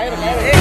Adam, Adam.